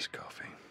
nice coffee.